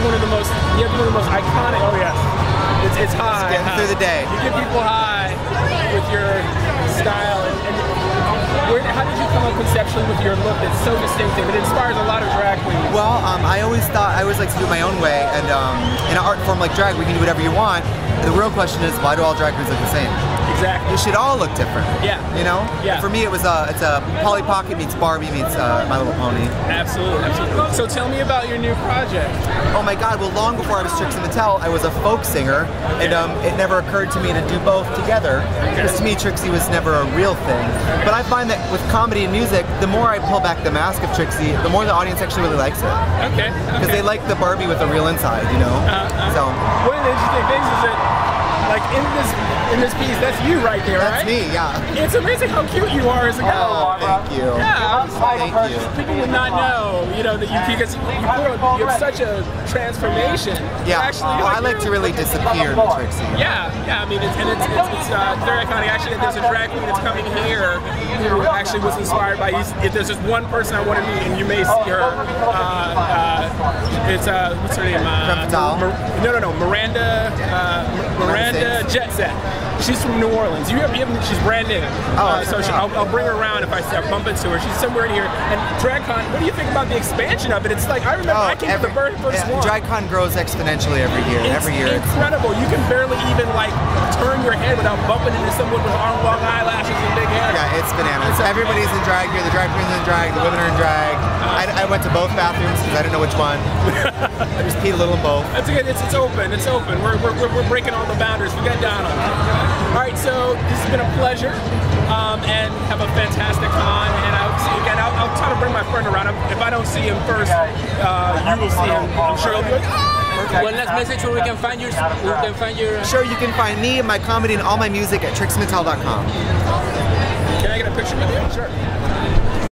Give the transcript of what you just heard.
you have one of the most iconic. Oh yeah, it's it's high. getting high. through the day. You get people high with your style and. and where, how did you come up conceptually with your look that's so distinctive? It inspires a lot of drag queens. Well, um, I always thought I always like to do it my own way, and um, in an art form like drag, we can do whatever you want. The real question is, why do all drag queens look the same? Exactly. They should all look different. Yeah. You know? Yeah. For me, it was a it's a Polly Pocket meets Barbie meets uh, My Little Pony. Absolutely, absolutely. So tell me about your new project. Oh my God! Well, long before I was Trixie Mattel, I was a folk singer, and um, it never occurred to me to do both together. Because to me, Trixie was never a real thing. But I find that with comedy and music, the more I pull back the mask of Trixie, the more the audience actually really likes it. Okay. Because okay. they like the Barbie with the real inside, you know. Uh-uh. So One of the interesting things is that, like in this in this piece, that's you right there, that's right? me, yeah. It's amazing how cute you are as a girl. Oh, thank you. Yeah, Thank you. people would not know, you know, that you because you, you, have such a transformation. Yeah. Actually, Well, I like to really disappear into Trixie. Yeah, yeah. I mean, it's, and it's it's, it's uh, very iconic. Actually, there's a drag queen that's coming here who actually was inspired by you. If there's just one person I want to meet, and you may see her. Uh, uh, it's uh, what's her name? Uh? Mir- no, no, no. Miranda. Uh, Miranda Sings. Jet Set. She's from New Orleans. You have, you have she's brand new. Oh, uh, so she, I'll, I'll bring her around if I, I bump into her. She's somewhere in here. And DragCon, what do you think about the expansion of it? It's like I remember I came to the very first yeah, one. DragCon grows exponentially every year. It's every year. it's- incredible. You can barely even like turn your head without bumping into someone with long, long eyelashes and big hair. Yeah, it's bananas. It's Everybody's in drag here. The drag queens in drag. The women are in drag. I, I went to both bathrooms because I didn't know which one. I just peed a little in both. That's okay. It's, it's open. It's open. We're, we're, we're- we're breaking all the boundaries. We got Donald. All right, so this has been a pleasure, um, and have a fantastic time. And I hope to see you again. I'll, I'll try to bring my friend around. If I don't see him first, uh, you will see him. I'm sure he'll be like, "Ah!" One last message where we can find your we can find your Sure, you can find me and my comedy and all my music at trixiemattel.com. Can I get a picture with you? Sure.